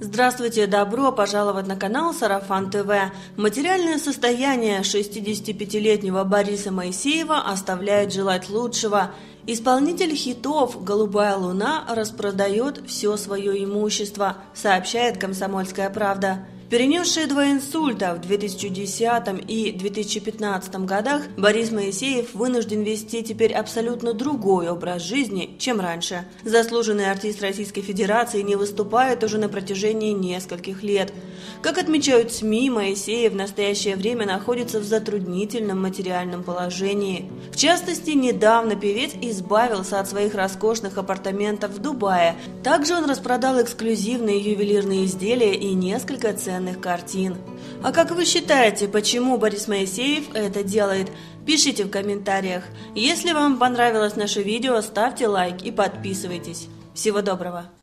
Здравствуйте, добро пожаловать на канал Сарафан ТВ. Материальное состояние 65-летнего Бориса Моисеева оставляет желать лучшего. Исполнитель хитов «Голубая луна» распродает все свое имущество, сообщает «Комсомольская правда». Перенесший два инсульта в 2010 и 2015 годах, Борис Моисеев вынужден вести теперь абсолютно другой образ жизни, чем раньше. Заслуженный артист Российской Федерации не выступает уже на протяжении нескольких лет. Как отмечают СМИ, Моисеев в настоящее время находится в затруднительном материальном положении. В частности, недавно певец избавился от своих роскошных апартаментов в Дубае. Также он распродал эксклюзивные ювелирные изделия и несколько ценных ценных картин. А как вы считаете, почему Борис Моисеев это делает? Пишите в комментариях. Если вам понравилось наше видео, ставьте лайк и подписывайтесь. Всего доброго!